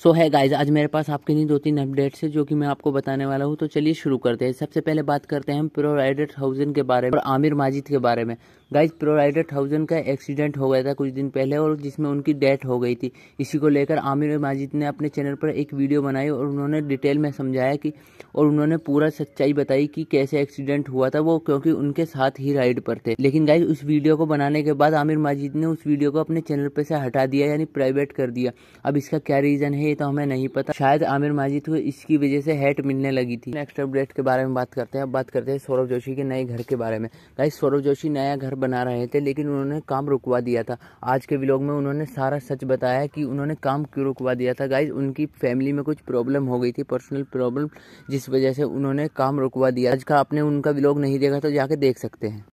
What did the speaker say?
सो है गाइज़ आज मेरे पास आपके लिए दो तीन अपडेट्स है जो कि मैं आपको बताने वाला हूँ। तो चलिए शुरू करते हैं। सबसे पहले बात करते हैं हम प्रोवाइडेड हाउसिंग के बारे में और आमिर माजिद के बारे में। गाइज़ प्रोराइडर थाउज़ेंड का एक्सीडेंट हो गया था कुछ दिन पहले और जिसमें उनकी डेथ हो गई थी। इसी को लेकर आमिर माजिद ने अपने चैनल पर एक वीडियो बनाई और उन्होंने डिटेल में समझाया कि और उन्होंने पूरा सच्चाई बताई कि कैसे एक्सीडेंट हुआ था वो क्योंकि उनके साथ ही राइड पर थे। लेकिन गाइज़ उस वीडियो को बनाने के बाद आमिर माजिद ने उस वीडियो को अपने चैनल पर से हटा दिया, यानी प्राइवेट कर दिया। अब इसका क्या रीजन है, ये तो हमें नहीं पता। शायद आमिर माजिद को इसकी वजह से हेट मिलने लगी थी। नेक्स्ट अपडेट के बारे में बात करते हैं। अब बात करते हैं सौरभ जोशी के नए घर के बारे में। गाइस सौरभ जोशी नया घर बना रहे थे, लेकिन उन्होंने काम रुकवा दिया था। आज के व्लॉग में उन्होंने सारा सच बताया कि उन्होंने काम क्यों रुकवा दिया था। गाइज़ उनकी फैमिली में कुछ प्रॉब्लम हो गई थी पर्सनल प्रॉब्लम जिस वजह से उन्होंने काम रुकवा दिया। आज का आपने उनका व्लॉग नहीं देखा तो जाके देख सकते हैं।